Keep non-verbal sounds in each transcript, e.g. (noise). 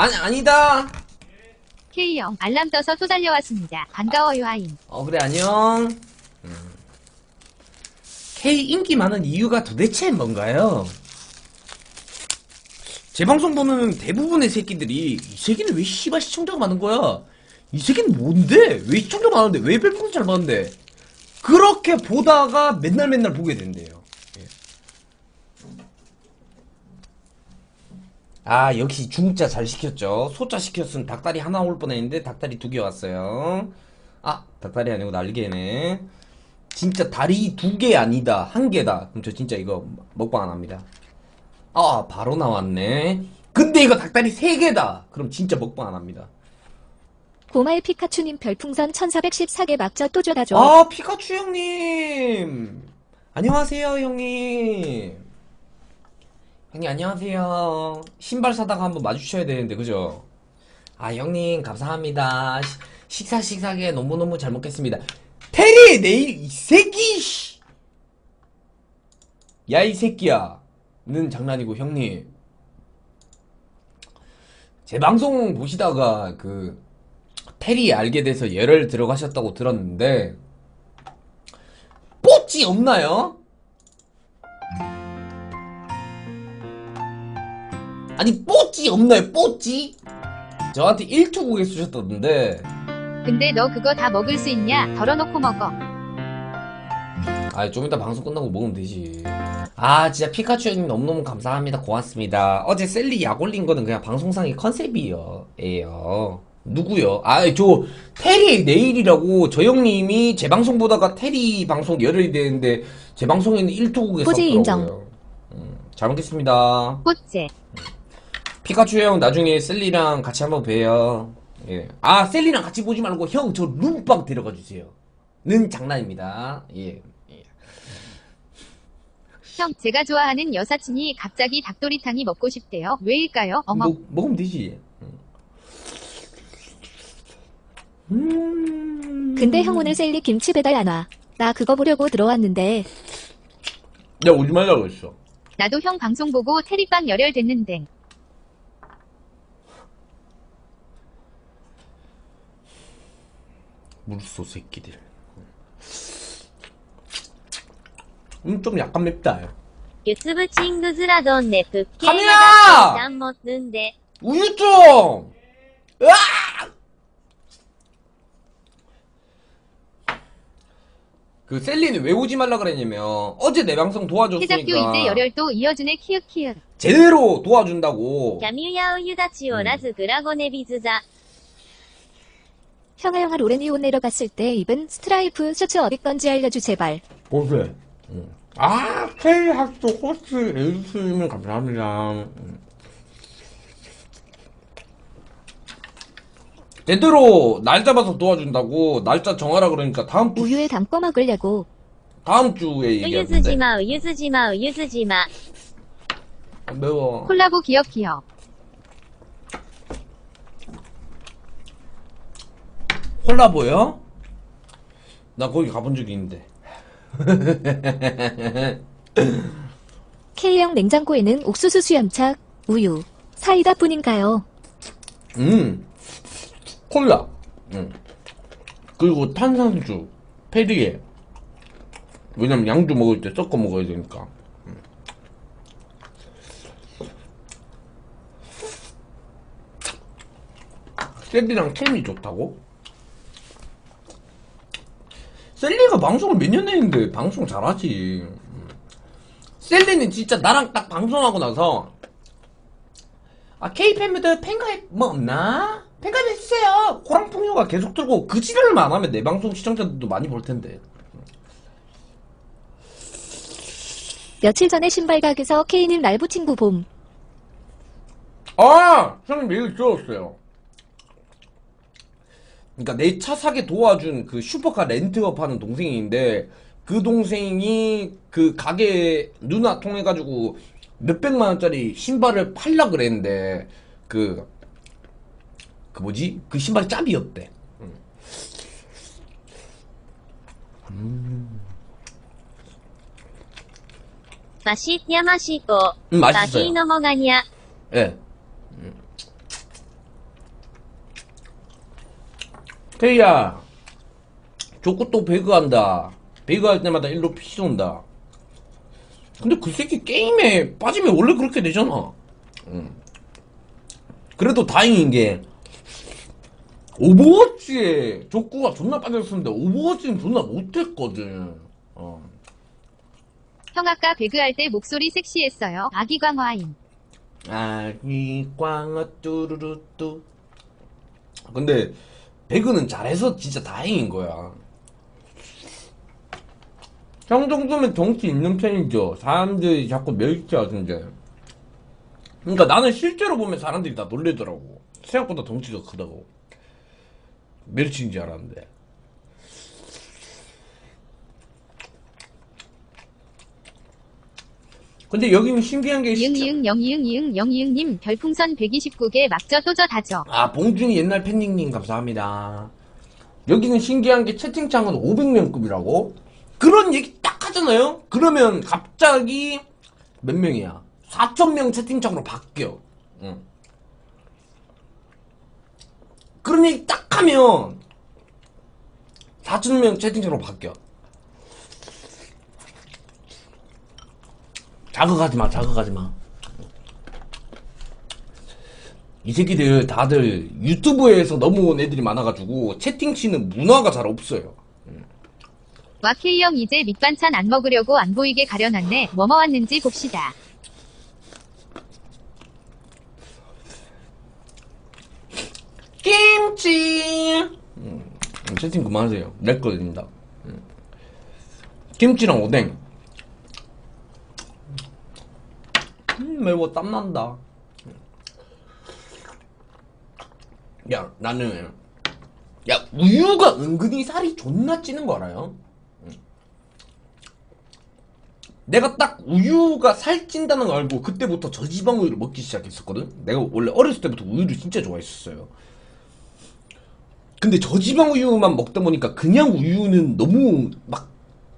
아니 아니다. K형 알람 떠서 또 달려왔습니다. 반가워요 하임. 어 그래 안녕. 음. K 인기 많은 이유가 도대체 뭔가요? 제 방송 보는 대부분의 새끼들이 이 새끼는 왜 씨발 시청자가 많은 거야? 이 새끼는 뭔데? 왜 시청자 많은데? 왜 별풍선 잘 받는데? 그렇게 보다가 맨날 맨날 보게 된대요. 예. 아 역시 중자 잘 시켰죠. 소자 시켰으면 닭다리 하나 올 뻔했는데 닭다리 두 개 왔어요. 아 닭다리 아니고 날개네. 진짜 다리 두 개 아니다 한 개다. 그럼 저 진짜 이거 먹방 안 합니다. 아 바로 나왔네. 근데 이거 닭다리 세 개다. 그럼 진짜 먹방 안 합니다. 고마의 피카츄님 별풍선 1414개 막저 또 줘다줘. 아 피카츄 형님 안녕하세요 형님 형님 안녕하세요. 신발 사다가 한번 마주쳐야 되는데 그죠? 아 형님 감사합니다. 시- 식사 식사게 너무너무 잘 먹겠습니다. 테리 내일 이 새끼 야 이 새끼야. 는 장난이고 형님. 제 방송 보시다가 그 테리 알게 돼서 열을 들어가셨다고 들었는데 뽀찌 없나요? 아니 뽀찌 없나요? 뽀찌? 저한테 1투국에 쓰셨다던데 근데 너 그거 다 먹을 수 있냐? 덜어놓고 먹어. 아좀 이따 방송 끝나고 먹으면 되지 아 진짜 피카츄 형님 너무너무 감사합니다 고맙습니다 어제 셀리 약 올린 거는 그냥 방송상의 컨셉이요 에요 누구요? 아 저 테리 내일이라고 저 형님이 제 방송 보다가 테리 방송 열흘이 되는데 제 방송에는 1투국에 포지 인정. 음, 잘 먹겠습니다 꽃제. 피카츄 형 나중에 셀리랑 같이 한번 봬요 예. 아 셀리랑 같이 보지 말고 형 저 룸빵 데려가 주세요 는 장난입니다 예. 예. 형 제가 좋아하는 여사친이 갑자기 닭도리탕이 먹고 싶대요. 왜일까요? 어머. 먹, 먹으면 되지. 음. 근데 형 오늘 셀리 김치 배달 안 와. 나 그거 보려고 들어왔는데 야, 오지 말라고 했어. 나도 형 방송 보고 테리빵 열혈됐는데. 물소 새끼들. 음좀 약간 맵다. 유튜브 친구들아던 내프 카미야! 못 는데. 우유 좀! 으악! 그 셀리는 왜 오지 말라 그랬냐면 어제 내 방송 도와줬으니까. 해작교 이제 열혈도 이어준의 키읔키읔 제대로 도와준다고. 야미야우 유다치오라즈 그라고네 음. 비즈자. 형아영아 로렌이 옷 내려갔을 때 입은 스트라이프 셔츠 어디 건지 알려주 제발. 옷에. 음. 아, K 학도 코스 에이스님 감사합니다. 제대로 날 잡아서 도와준다고 날짜 정하라 그러니까 다음 주 우유에 담궈 먹으려고. 다음 주에 얘기하는데 마, 우유 쓰지 마, 우유 쓰지 마. 매워. 콜라보 기억 기억. 콜라보요? 나 거기 가본 적이 있는데. K형 냉장고에는 옥수수 수염착, 우유, 사이다 뿐인가요? 음, 콜라. 음. 그리고 탄산수, 페리에. 왜냐면 양주 먹을 때 섞어 먹어야 되니까. 음. 셀리랑 케미 좋다고? 셀리가 방송을 몇 년 했는데 방송 잘하지. 음. 셀리는 진짜 나랑 딱 방송하고 나서 아, K-팬분들 팬가입 뭐 없나? 팬가입 해주세요! 호랑풍요가 계속 들고 그 지랄만 안 하면 내 방송 시청자들도 많이 볼 텐데. 며칠 전에 신발 가게에서 K님 라이브 친구 봄. 아! 형님 얘기 들었어요. 그러니까 내 차 사게 도와준 그 슈퍼카 렌트업 하는 동생인데 그 동생이 그 가게 누나 통해 가지고 몇백만 원짜리 신발을 팔라 그랬는데 그그 그 뭐지 그 신발 짭이었대. 음. 맛이 야마시고 음, 맛이 넘어가냐. 예. 태희야 조꾸 또 배그한다 배그할 때마다 일로 PC 온다 근데 그 새끼 게임에 빠지면 원래 그렇게 되잖아 응. 그래도 다행인 게 오버워치에 족구가 존나 빠졌었는데 오버워치는 존나 못했거든 어. 형 아까 배그할 때 목소리 섹시했어요. 아기광화임. 아기 꽝어 뚜루루뚜 근데 배그는 잘해서 진짜 다행인 거야. 형 정도면 덩치 있는 편이죠. 사람들이 자꾸 멸치하던데 그러니까 나는 실제로 보면 사람들이 다 놀래더라고. 생각보다 덩치가 크다고. 멸치인 줄 알았는데 근데 여기는 신기한 게 진짜- 이응 이응 영이응 이응 영이응 님 별풍선 129개 막저 또저 다져. 아, 봉준이 옛날 팬닉님 감사합니다. 여기는 신기한 게 채팅창은 500명급이라고? 그런 얘기 딱 하잖아요? 그러면 갑자기 몇 명이야? 4,000명 채팅창으로 바뀌어. 응. 그런 얘기 딱 하면 4,000명 채팅창으로 바뀌어. 자극하지 마, 자극하지 마. 이 새끼들 다들 유튜브에서 넘어온 애들이 많아가지고 채팅 치는 문화가 잘 없어요. 와케이 형 이제 밑반찬 안 먹으려고 안 보이게 가려놨네. 뭐 먹었는지 봅시다. 김치! 음, 채팅 그만하세요. 내 거입니다. 음. 김치랑 오뎅. 음, 매워, 땀난다. 야, 나는, 야, 우유가 은근히 살이 존나 찌는 거 알아요? 음. 내가 딱 우유가 살찐다는 걸 알고 그때부터 저지방 우유를 먹기 시작했었거든? 내가 원래 어렸을 때부터 우유를 진짜 좋아했었어요. 근데 저지방 우유만 먹다 보니까 그냥 우유는 너무 막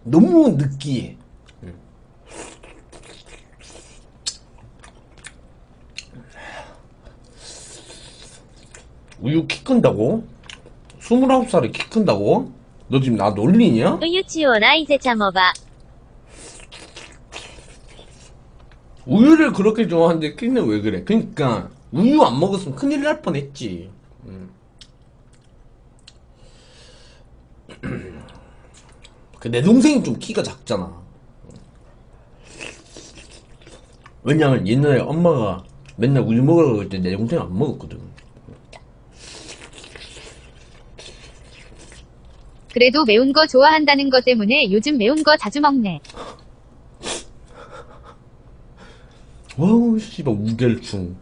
너무 느끼해. 우유 키 큰다고? 29살에 키 큰다고? 너 지금 나 놀리냐? 우유 치워라 이제 참어봐. 우유를 그렇게 좋아하는데 키는 왜 그래? 그니까 우유 안 먹었으면 큰일 날 뻔했지. 음. (clears throat) 내 동생이 좀 키가 작잖아. 왜냐면 옛날에 엄마가 맨날 우유 먹으라고 할 때 내 동생 안 먹었거든. 그래도 매운 거 좋아한다는 것 때문에 요즘 매운 거 자주 먹네. 어우 씨발 우결충.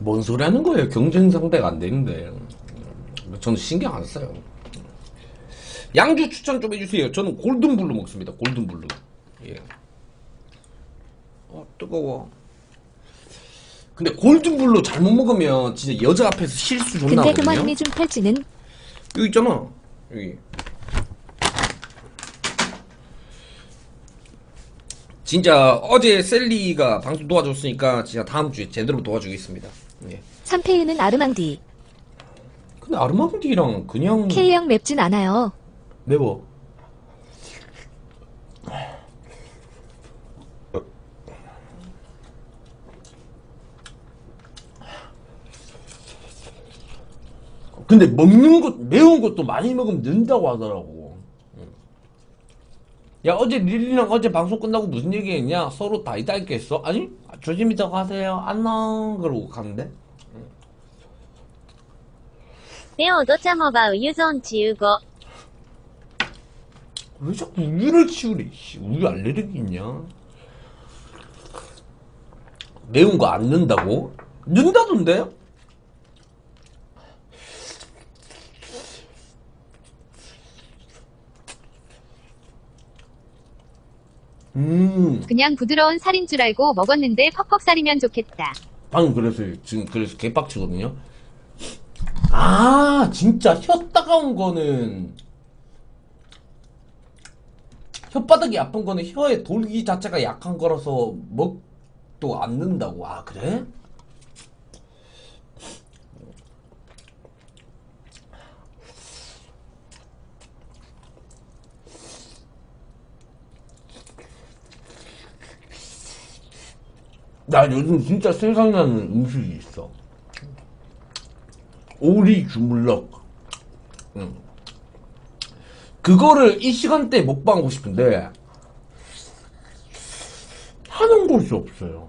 뭔 소리 하는 거예요? 경쟁 상대가 안 되는데. 저는 신경 안 써요. 양주 추천 좀 해주세요. 저는 골든블루 먹습니다. 골든블루. 예. 어, 뜨거워. 근데 골든블루 잘못 먹으면 진짜 여자 앞에서 실수 존나 근데 하거든요. 그만 좀 팔찌는 여기 있잖아. 여기. 진짜 어제 셀리가 방송 도와줬으니까 진짜 다음 주에 제대로 도와주겠습니다. 예. 3페이는 아르망디. 근데 아르망디랑 그냥 K형 맵진 않아요. 매워. 근데 먹는 것 매운 것도 많이 먹으면 는다고 하더라고. 야 어제 릴리랑 어제 방송 끝나고 무슨 얘기했냐? 서로 다이다이게 했어? 아니 조심히 들어가세요. 안녕 그러고 갔는데. ネオドチャモバウユゾンチウゴ。 왜 자꾸 우유를 치우래? 씨, 우유 알레르기 있냐? 매운 거 안 넣는다고? 넣는다던데? 음, 그냥 부드러운 살인 줄 알고 먹었는데 퍽퍽살이면 좋겠다. 방금 그래서 지금 그래서 개빡치거든요. 아, 진짜 혀 따가운 거는 혓바닥이 아픈 거는 혀의 돌기 자체가 약한 거라서 먹도 안 는다고. 아, 그래? 나 요즘 진짜 생각나는 음식이 있어. 오리 주물럭. 응. 그거를 이 시간대에 먹방하고 싶은데 하는 곳이 없어요.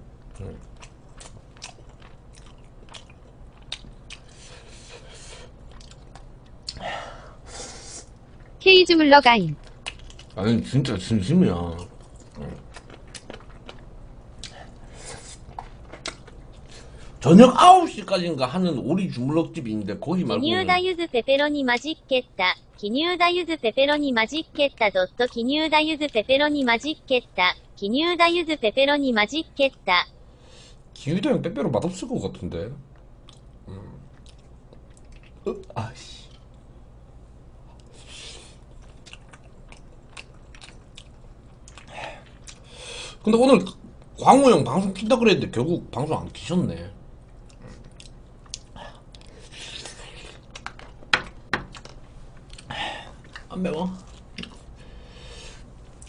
K주물러 가임. 아니 진짜 진심이야. 저녁 9시까지인가 하는 오리 주물럭집인데 거기 말고 기뉴다유드 페페로니 맛있겠다. 기뉴다유드 페페로니 맛있겠다. 도또 기뉴다유드 페페로니 맛있겠다. 기뉴다유드 페페로니 맛있겠다. 기뉴다형 빼빼로 맛없을 것 같은데. 음. 으, 아씨. 근데 오늘 광호 형 방송 킨다 그랬는데 결국 방송 안 키셨네. 안 매워.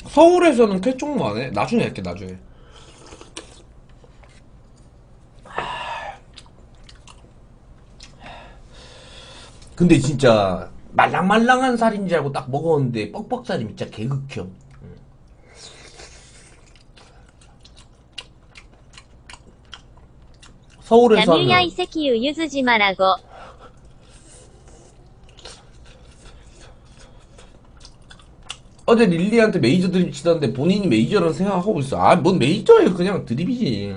서울에서는 쾌청무 안 해. 나중에 할게, 나중에. 근데 진짜 말랑말랑한 살인지 알고 딱 먹었는데 뻑뻑살이 진짜 개극혀. 서울에서는 야이 새끼 유유 쓰지 말라고. 어제 릴리한테 메이저 드립 치던데 본인이 메이저라는 생각하고 있어. 아, 뭔 메이저예요. 그냥 드립이지.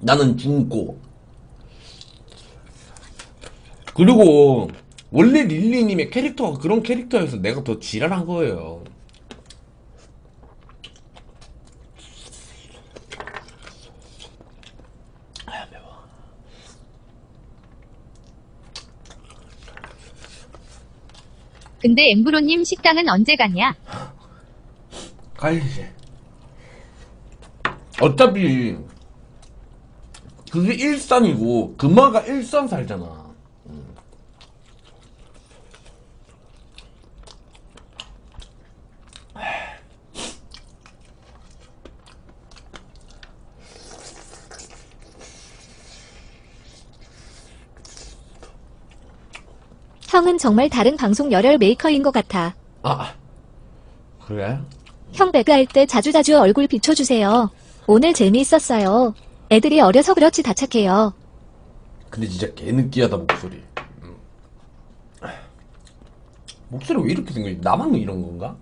나는 중고. 그리고 원래 릴리님의 캐릭터가 그런 캐릭터여서 내가 더 지랄한 거예요. 근데 엠브로님 식당은 언제 가냐? 가야지. 어차피 그게 일산이고 금화가 일산 살잖아. 음. 형은 정말 다른 방송 열혈 메이커인 것 같아. 아 그래? 형 배그 할 때 자주자주 얼굴 비춰주세요. 오늘 재미있었어요. 애들이 어려서 그렇지 다 착해요. 근데 진짜 개 느끼하다 목소리. 음. 목소리 왜 이렇게 생겼지? 나만 이런 건가?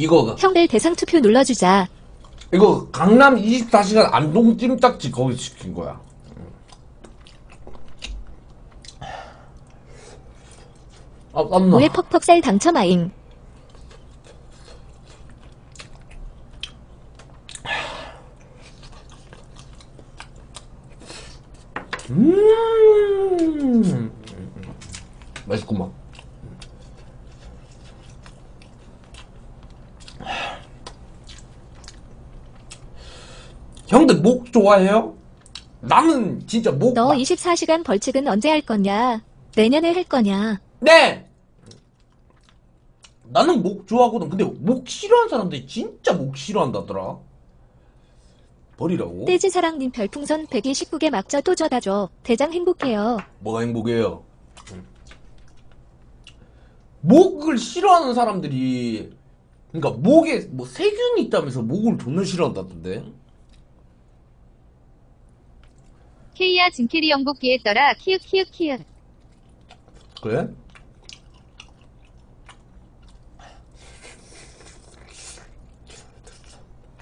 이거 형들 대상 투표 눌러주자. 이거 강남 24시간 안동 찜닭집 거기 시킨 거야. 아. 왜 퍽퍽살 당첨아잉. 음. 맛있구만. 형들 목 좋아해요? 나는 진짜 목. 너 마- 24시간 벌칙은 언제 할 거냐? 내년에 할 거냐? 네! 나는 목 좋아하거든. 근데 목 싫어하는 사람들이 진짜 목 싫어한다더라. 버리라고? 떼지 사랑님 별풍선 129개 막저 또 줘다 줘. 대장 행복해요. 뭐가 행복해요? 목을 싫어하는 사람들이 그러니까 목에 뭐 세균이 있다면서 목을 존나 싫어한다던데. 케이야 진캐리 영국기에 떠라. 키읔 키읔 키읔 그래?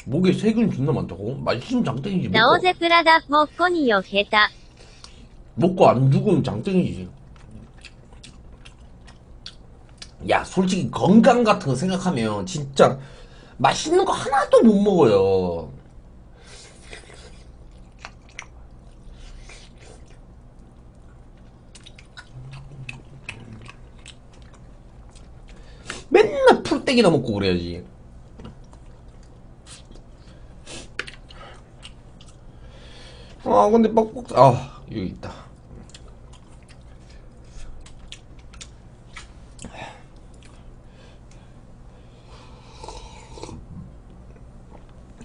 목에 세균 존나 많다고? 말씀 장땡이지 나 어제 그라다 먹거니 여해다. 먹고 안 죽으면 장땡이지. 야 솔직히 건강 같은 거 생각하면 진짜 맛있는 거 하나도 못 먹어요. 맨날 풀떼기나 먹고 그래야지. 아, 근데 뻑뻑, 아, 여기 있다.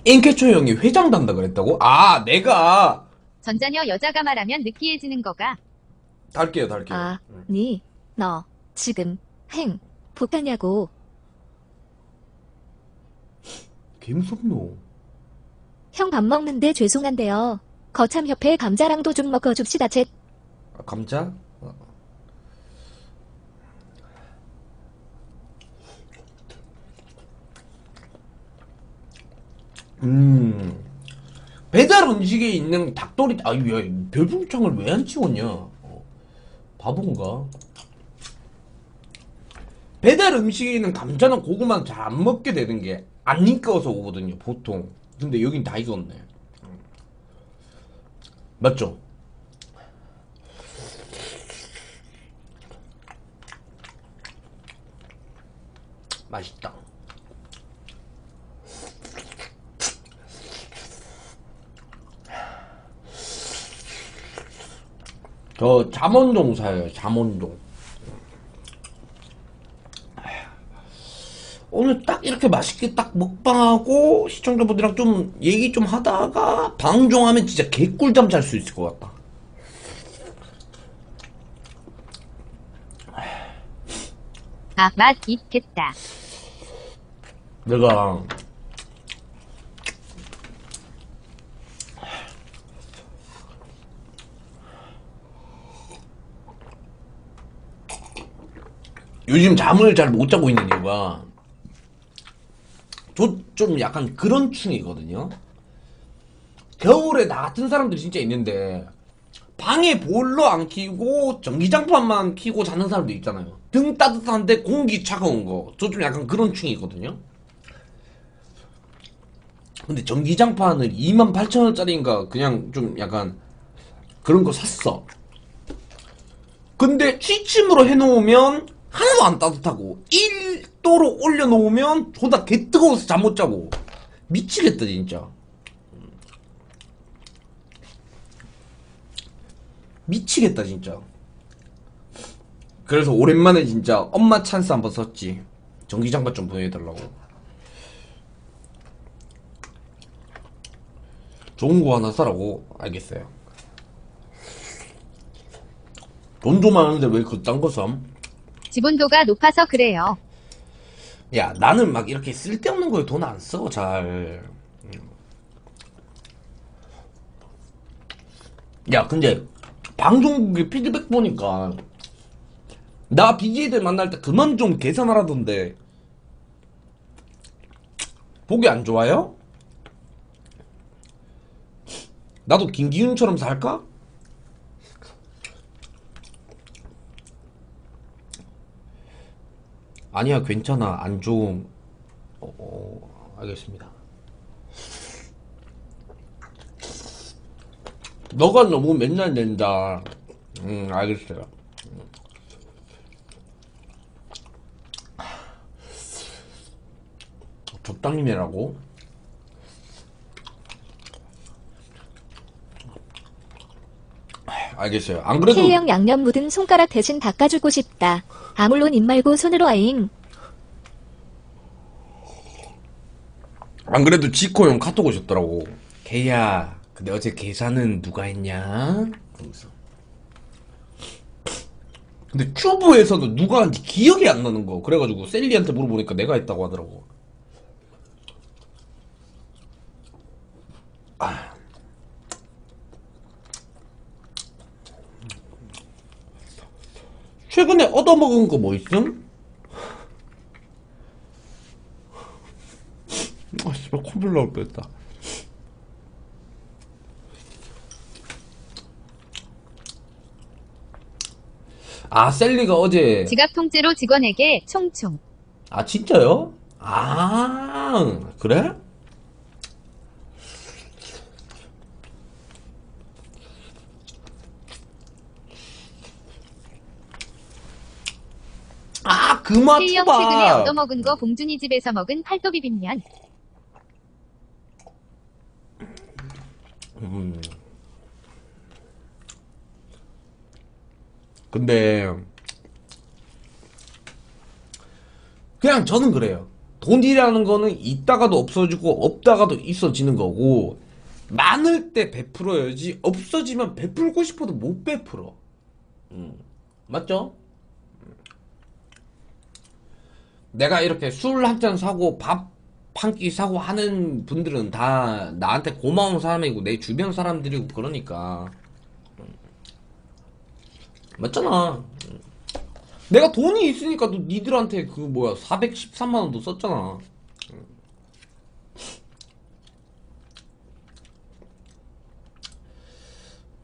인캐초 형이 회장 단다 그랬다고? 아, 내가 전자녀 여자가 말하면 느끼해지는 거가. 달게요, 달게요. 아, 니, 너, 지금, 행, 북하냐고. 개 무섭노. 형 밥 먹는데 죄송한데요. 거참협회 감자랑도 좀 먹어줍시다, 제. 아, 감자? 어. 음. 배달 음식에 있는 닭도리, 아, 야, 별풍창을 왜 안 찍었냐? 어, 바본가? 배달 음식에 있는 감자나 고구마는 잘 안 먹게 되는 게 안 익어서 오거든요, 보통. 근데 여긴 다 익었네. 음. 맞죠? 맛있다. 저 잠원동 사요, 잠원동. 오늘 딱 이렇게 맛있게 딱 먹방하고 시청자분들이랑 좀 얘기 좀 하다가 방종하면 진짜 개꿀잠 잘 수 있을 것 같다. 아, 맛 있겠다. 내가 요즘 잠을 잘 못 자고 있는 이유가 저 좀 약간 그런 충이거든요. 겨울에 나 같은 사람들이 진짜 있는데 방에 보일러 안 켜고 전기장판만 켜고 자는 사람도 있잖아요. 등 따뜻한데 공기 차가운 거. 저 좀 약간 그런 충이거든요. 근데 전기장판을 28,000원짜리인가 그냥 좀 약간 그런 거 샀어. 근데 취침으로 해놓으면 하나도 안 따뜻하고 1 도로 올려놓으면 존나 개 뜨거워서 잠 못 자고 미치겠다 진짜. 미치겠다 진짜. 그래서 오랜만에 진짜 엄마 찬스 한번 썼지. 전기장판 좀 보내달라고. 좋은 거 하나 사라고 알겠어요. 돈도 많은데 왜 그딴 거 삼? 지분도가 높아서 그래요. 야 나는 막 이렇게 쓸데없는 거에 돈 안 써 잘. 야 근데 방송국의 피드백 보니까 나 BJ들 만날 때 그만 좀 계산하라던데 보기 안 좋아요? 나도 김기훈처럼 살까? 아니야 괜찮아. 안 좋음. 어, 어, 알겠습니다. 너가 너무 맨날 낸다. 음 알겠어요. 적당히 내라고. 알겠어요. 안 그래도 K형 양념 묻은 손가락 대신 닦아주고 싶다. 아, 물론 입 말고 손으로 아잉. 안 그래도 지코 형 카톡 오셨더라고. 걔야, 근데 어제 계산은 누가 했냐? 그러면서. 근데 큐브에서도 누가 한지 기억이 안 나는 거. 그래가지고 셀리한테 물어보니까 내가 했다고 하더라고. 아. 최근에 얻어먹은 거 뭐 있음? 아, 씨발, 콧물 나올 뻔 했다. 아, 셀리가 어제. 지갑 통째로 직원에게 총총. 아, 진짜요? 아. 그냥 아 그맛 K형 최근에 얻어먹은 거 봉준이 집에서 먹은 팔도 비 빔면. 음. 근데 그냥 저는 그래요. 돈이라는 거는 있다가도 없어지고 없다가도 있어지는 거고 많을 때 베풀어야지 없어지면 베풀고 싶어도 못 베풀어. 음. 맞죠? 내가 이렇게 술 한 잔 사고 밥 한 끼 사고 하는 분들은 다 나한테 고마운 사람이고 내 주변 사람들이고 그러니까 음. 맞잖아 음. 내가 돈이 있으니까 또 니들한테 그 뭐야 413만 원도 썼잖아 음.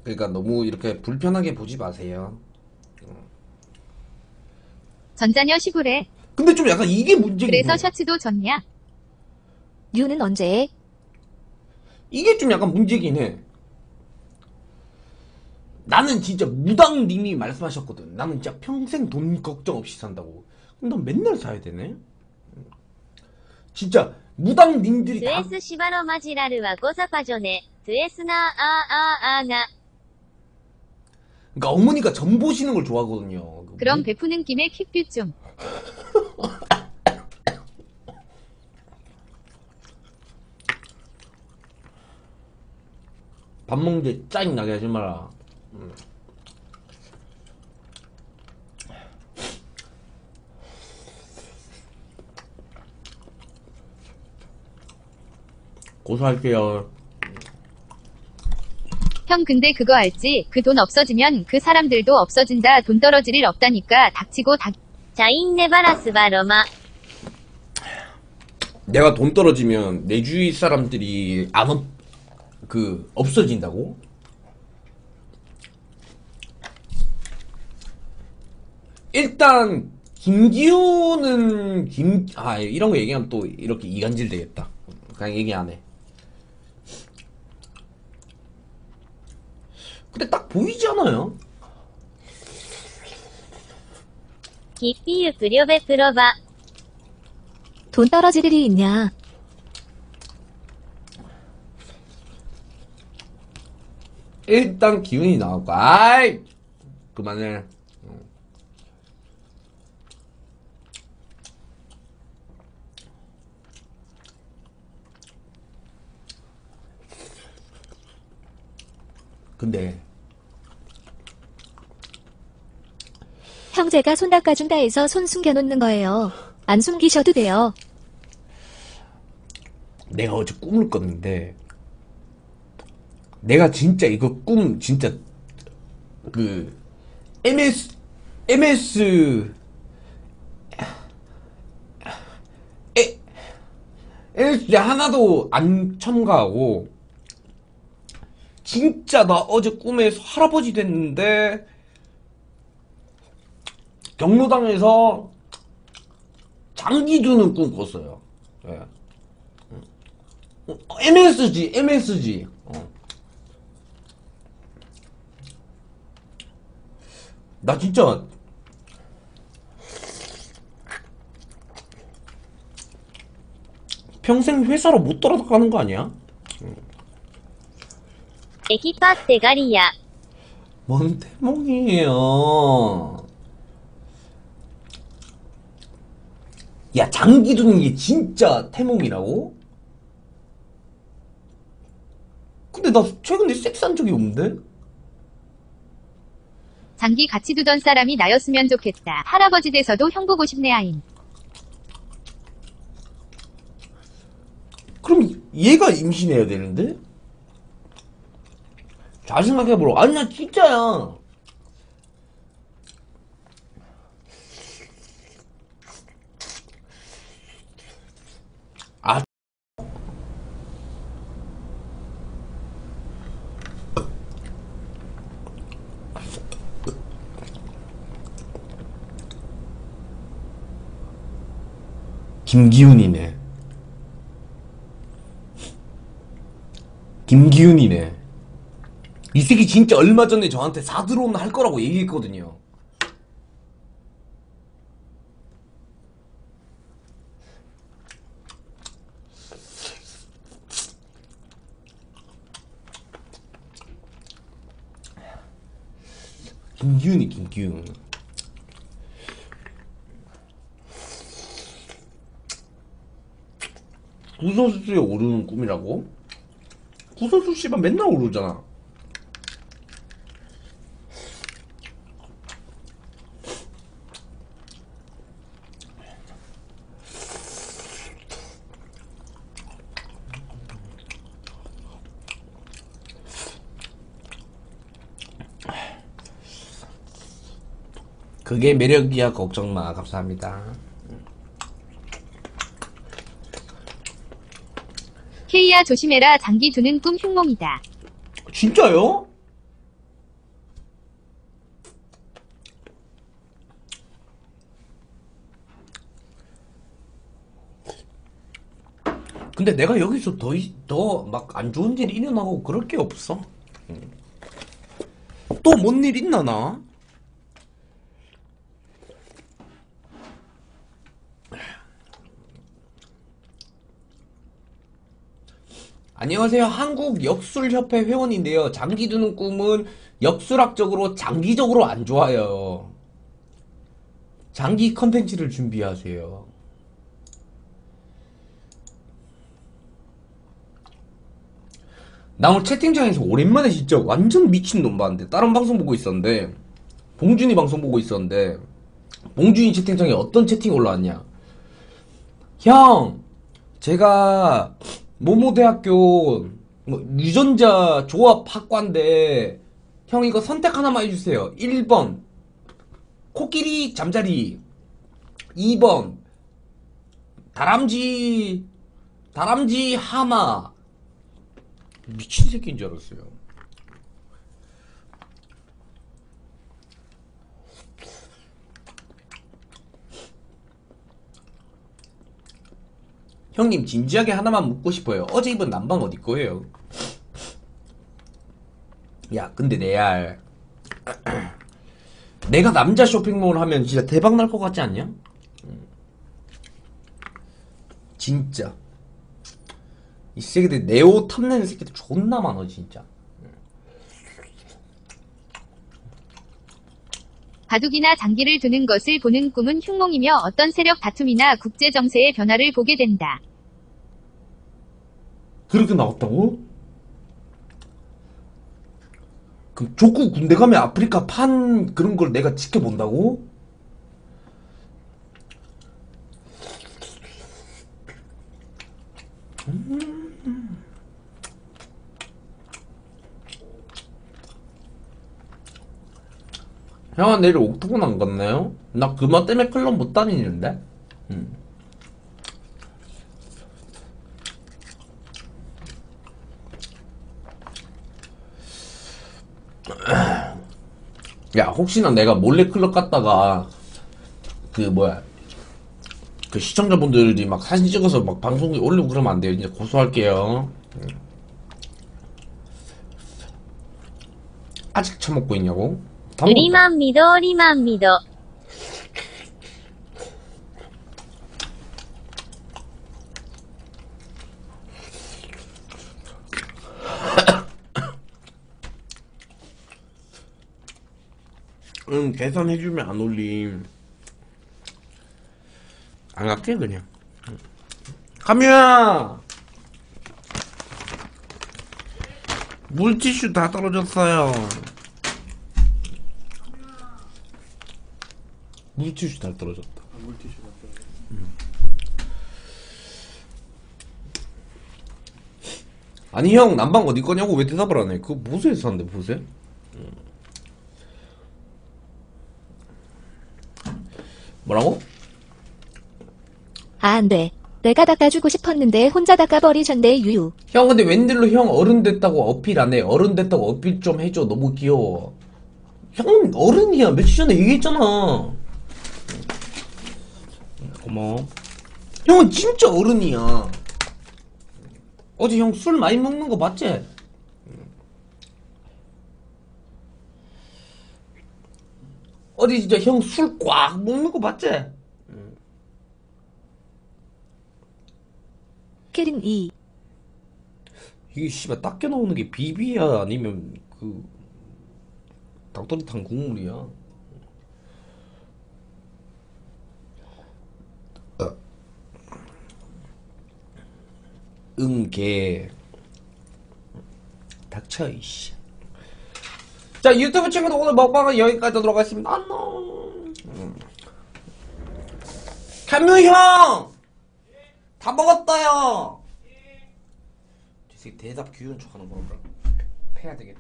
그러니까 너무 이렇게 불편하게 보지 마세요 전자녀 시골에. 근데 좀 약간 이게 문제. 그래서 셔츠도 졌냐? 류는 언제? 이게 좀 약간 문제긴 해. 나는 진짜 무당님이 말씀하셨거든. 나는 진짜 평생 돈 걱정 없이 산다고. 근데 맨날 사야 되네? 진짜 무당님들이 다... 드레스 시바로 마지라르와 고사파전에 드레스나 아아아나 그러니까 어머니가 전 보시는 걸 좋아하거든요. 그럼 뭐? 베푸는 김에 킥뷰 좀. (laughs) 밥 먹는데 짜증나게 하지 마라. 음. 고소할게요. 형 근데 그거 알지? 그 돈 없어지면 그 사람들도 없어진다. 돈 떨어질 일 없다니까 닥치고 닥. 자인 네바라스 바로마. 내가 돈 떨어지면 내 주위 사람들이 안 없. 그 없어진다고? 일단 김기호는 김 아 이런 거 얘기하면 또 이렇게 이간질 되겠다. 그냥 얘기 안 해. 근데 딱 보이지 않아요? 깊이 부려 베풀어봐. 돈 떨어지들이 있냐? 일단 기운이 나왔고, 아이! 그만해. 어. 근데, 형제가 손 닦아준다 해서 손 숨겨놓는 거예요. 안 숨기셔도 돼요. 내가 어제 꿈을 꿨는데 내가 진짜 이거 꿈 진짜 그 MS MS 에 MS 하나도 안 첨가하고 진짜 나 어제 꿈에 할아버지 됐는데 경로당에서 장기 두는 꿈 꿨어요. 예. 어, MSG, MSG. 어. 나 진짜 평생 회사로 못 돌아가는 거 아니야? 에기파 대가리야. 뭔 태몽이에요. 야, 장기 두는 게 진짜 태몽이라고? 근데 나 최근에 섹스한 적이 없는데? 장기 같이 두던 사람이 나였으면 좋겠다. 할아버지 돼서도 형 보고 싶네 아임. 그럼 얘가 임신해야 되는데? 잘 생각해보라. 아니야, 진짜야. 김기훈이네. 김기훈이네. 이 새끼 진짜 얼마 전에 저한테 사드론 할 거라고 얘기했거든요. 김기훈이 김기훈. 구선수에 오르는 꿈이라고? 구선수 씨발 맨날 오르잖아. 그게 매력이야 걱정 마 감사합니다. 케이야 조심해라 장기 두는 꿈 흉몽이다. 진짜요? 근데 내가 여기서 더막안 좋은 일 일어나고 그럴 게 없어. 또 뭔 일 있나 나? 안녕하세요. 한국 역술협회 회원인데요. 장기 두는 꿈은 역술학적으로 장기적으로 안 좋아요. 장기 컨텐츠를 준비하세요. 나 오늘 채팅창에서 오랜만에 진짜 완전 미친놈 봤는데 다른 방송 보고 있었는데 봉준이 방송 보고 있었는데 봉준이 채팅창에 어떤 채팅 올라왔냐 형 제가 모모대학교 뭐 유전자 조합 학과인데 형 이거 선택 하나만 해주세요 1번 코끼리 잠자리 2번 다람쥐 다람쥐 하마 미친 새끼인 줄 알았어요. 형님 진지하게 하나만 묻고 싶어요. 어제 입은 남방 어디 거예요? 야, 근데 내알 (clears throat) 내가 남자 쇼핑몰 하면 진짜 대박 날 것 같지 않냐? 음. 진짜. 이 새끼들 내옷 탐내는 새끼들 존나 많아 진짜 바둑이나 장기를 두는 것을 보는 꿈은 흉몽이며 어떤 세력 다툼이나 국제 정세의 변화를 보게 된다. 그렇게 나왔다고? 그럼 족구 군대 가면 아프리카 판 그런 걸 내가 지켜본다고? 음. 형아 내일 옥토곤 안 갔나요? 나 그마 때문에 클럽 못 다니는데? 음. 야 혹시나 내가 몰래 클럽 갔다가 그 뭐야 그 시청자분들이 막 사진 찍어서 막 방송에 올리고 그러면 안 돼요. 이제 고소할게요. 아직 처먹고 있냐고? 리만 믿어 리만 믿어. 응 계산해주면 안 올림 안 갈게 그냥 카미야 물티슈 다 떨어졌어요 물티슈 다 떨어졌다 음. 아니 형 난방 어디 거냐고 왜 대답을 안 해? 그거 보세에서 샀는데 보세? 뭐라고? 아, 안 돼. 내가 닦아주고 싶었는데 혼자 닦아버리셨네, 유유. 형 근데 웬일로 형 어른 됐다고 어필 안 해? 어른 됐다고 어필 좀 해줘. 너무 귀여워. 형은 어른이야. 며칠 전에 얘기했잖아. 고마워. 형은 진짜 어른이야. 어제 형 술 많이 먹는 거 봤지? 어디 진짜 형 술 꽉 먹는 거 봤지? 캐린 2. 이게 씨발 닦여 나오는 게 비비야 아니면 그 닭도리탕 국물이야. 어. 응개 닥쳐 이씨. 자 유튜브 친구들 오늘 먹방은 여기까지 하도록 하겠습니다. 안녕. 음. 캠뮤 형! 다 먹었어요! 이 새끼 대답 귀여운 척 하는 거라 해야 되겠다.